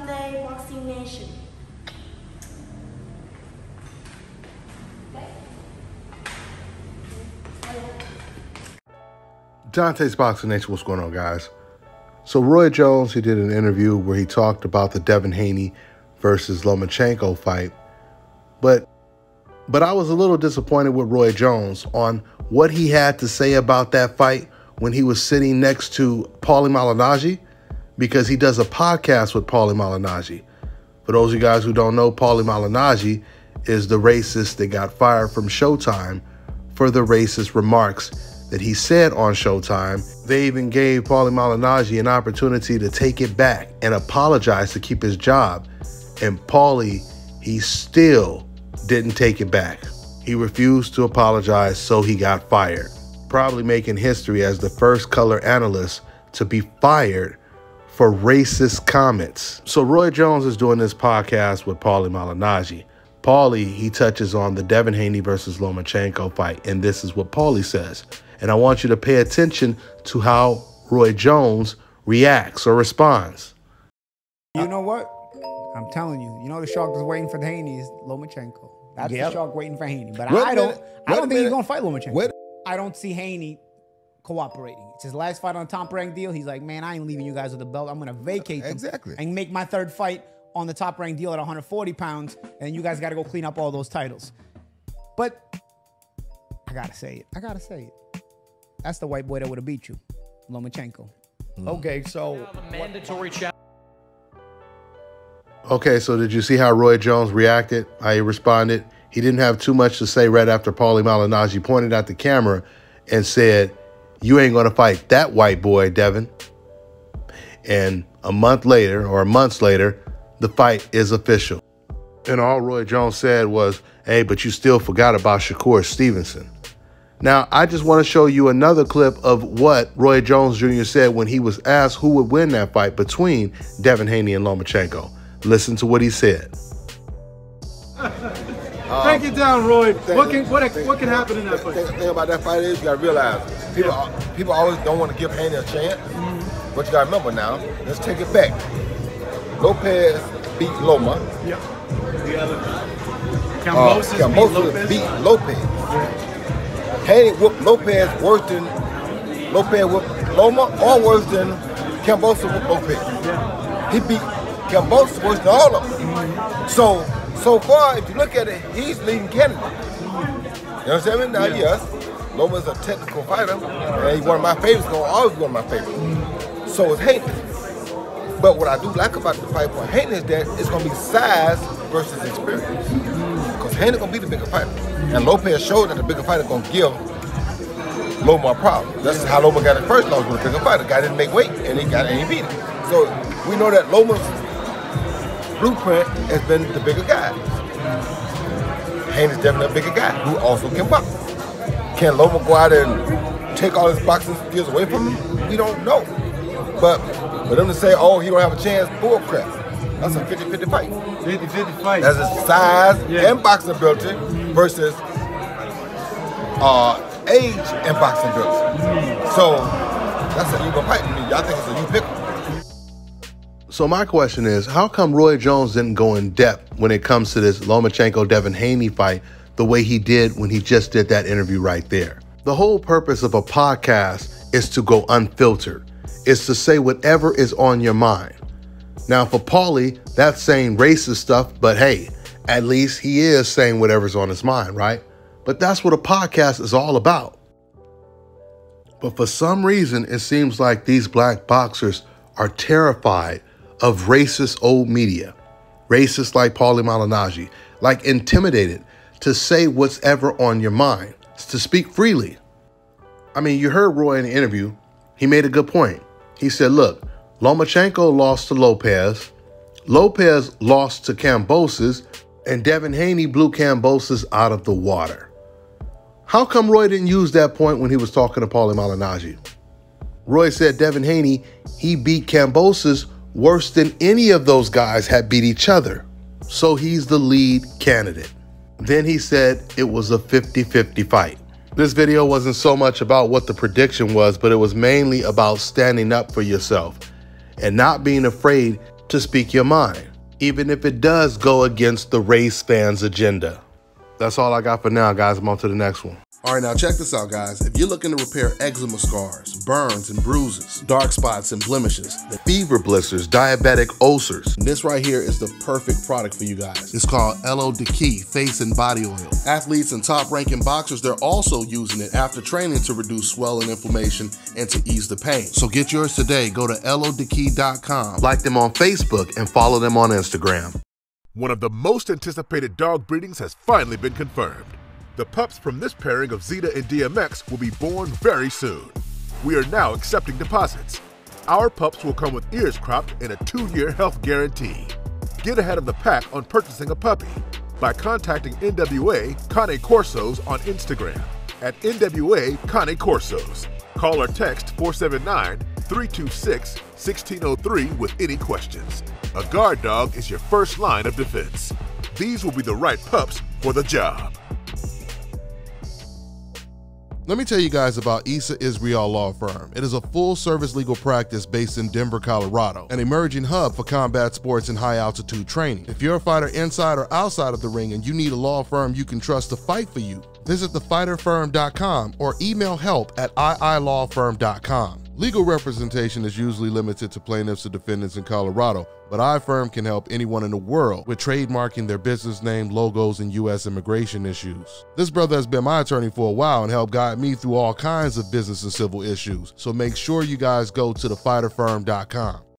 Dontae Boxing Nation. Dontae's Boxing Nation, what's going on, guys? So Roy Jones, he did an interview where he talked about the Devin Haney versus Lomachenko fight, but but I was a little disappointed with Roy Jones on what he had to say about that fight when he was sitting next to Paulie Malignaggi, because he does a podcast with Paulie Malignaggi. For those of you guys who don't know, Paulie Malignaggi is the racist that got fired from Showtime for the racist remarks that he said on Showtime. They even gave Paulie Malignaggi an opportunity to take it back and apologize to keep his job. And Paulie, he still didn't take it back. He refused to apologize, so he got fired. Probably making history as the first color analyst to be fired for racist comments. So Roy Jones is doing this podcast with Paulie Malignaggi. Paulie, he touches on the Devin Haney versus Lomachenko fight, and this is what Paulie says. And I want you to pay attention to how Roy Jones reacts or responds. You know what? I'm telling you. You know the shark is waiting for the Haney is Lomachenko. That's Yep. the shark waiting for Haney. But Wait a I don't. minute. I don't a think he's minute. gonna fight Lomachenko. Wait- I don't see Haney cooperating. It's his last fight on a top rank deal. He's like, man, I ain't leaving you guys with a belt. I'm gonna vacate them Exactly. and make my third fight on the top rank deal at 140 pounds, and you guys got to go clean up all those titles. But I gotta say it. I gotta say it. That's the white boy that would have beat you, Lomachenko. Mm. Okay, so mandatory challenge. Okay, so did you see how Roy Jones reacted? How he responded? He didn't have too much to say right after Paulie Malignaggi pointed at the camera and said, You ain't gonna fight that white boy, Devin. And a month later, or months later, the fight is official. And all Roy Jones said was, Hey, but you still forgot about Shakur Stevenson. Now, I just want to show you another clip of what Roy Jones Jr. said when he was asked who would win that fight between Devin Haney and Lomachenko. Listen to what he said. Um, Break it down, Roy. What can what, what can happen in that fight? thing, thing about that fight is you gotta realize people people always don't want to give Haney a chance, mm-hmm. but you gotta remember now. Let's take it back. Lopez beat Loma. Yeah. The other. Uh, Kambosos beat Kambosos Lopez. beat Lopez. Haney whooped Lopez worse than Lopez whooped Loma, or worse than Cambosa whooped Lopez. Yeah. He beat Cambosa worse than all of them. Mm-hmm. So so far, if you look at it, he's leading candidate. You understand me? Now, yes, Loma's a technical fighter, and he's one of my favorites. Gonna always one of my favorites. So is Haney. But what I do like about the fight for Haney is that it's gonna be size versus experience. Because Haney gonna be the bigger fighter, and Lopez showed that the bigger fighter gonna give Loma a problem. That's how Loma got it first. Lost with a bigger fighter. Guy didn't make weight, and he got and he beat him. So we know that Loma's blueprint has been the bigger guy. Haney's definitely a bigger guy who also can box. Can Loma go out and take all his boxing skills away from him? We don't know. But for them to say, oh, he don't have a chance, bull crap. That's a 50-50 fight. 50-50 fight. That's his size Yeah. and boxing ability versus uh, age and boxing ability. So that's an even fight to me. I think it's a you pick. So my question is, how come Roy Jones didn't go in depth when it comes to this Lomachenko Devin Haney fight the way he did when he just did that interview right there? The whole purpose of a podcast is to go unfiltered. Is to say whatever is on your mind. Now for Paulie, that's saying racist stuff, but hey, at least he is saying whatever's on his mind, right? But that's what a podcast is all about. But for some reason, it seems like these black boxers are terrified of racist old media, racists like Paulie Malignaggi, like intimidated to say what's ever on your mind, to speak freely. I mean, you heard Roy in the interview. He made a good point. He said, look, Lomachenko lost to Lopez, Lopez lost to Kambosos, and Devin Haney blew Kambosos out of the water. How come Roy didn't use that point when he was talking to Paulie Malignaggi? Roy said Devin Haney, he beat Kambosos worse than any of those guys had beat each other. So he's the lead candidate. Then he said it was a 50 50 fight. This video wasn't so much about what the prediction was, but it was mainly about standing up for yourself and not being afraid to speak your mind, even if it does go against the race fans' agenda. That's all I got for now, guys. I'm on to the next one. All right, now check this out, guys. If you're looking to repair eczema scars, burns and bruises, dark spots and blemishes, Fever blisters, diabetic ulcers. this right here is the perfect product for you guys. It's called LO Key Face and Body Oil. Athletes and top-ranking boxers, they're also using it after training to reduce swelling, and inflammation, and to ease the pain. So get yours today. Go to LODekey.com. Like them on Facebook and follow them on Instagram. One of the most anticipated dog breedings has finally been confirmed. The pups from this pairing of Zeta and DMX will be born very soon. We are now accepting deposits. Our pups will come with ears cropped and a two year health guarantee. Get ahead of the pack on purchasing a puppy by contacting NWA Cane Corsos on Instagram at NWA Cane Corsos. Call or text 479 326 1603 with any questions. A guard dog is your first line of defense. These will be the right pups for the job. Let me tell you guys about Issa Israel Law Firm. It is a full service legal practice based in Denver, Colorado, an emerging hub for combat sports and high altitude training. If you're a fighter inside or outside of the ring and you need a law firm you can trust to fight for you, visit thefighterfirm.com or email help at iilawfirm.com. Legal representation is usually limited to plaintiffs or defendants in Colorado, but iFirm can help anyone in the world with trademarking their business name, logos, and U.S. immigration issues. This brother has been my attorney for a while and helped guide me through all kinds of business and civil issues, so make sure you guys go to thefighterfirm.com.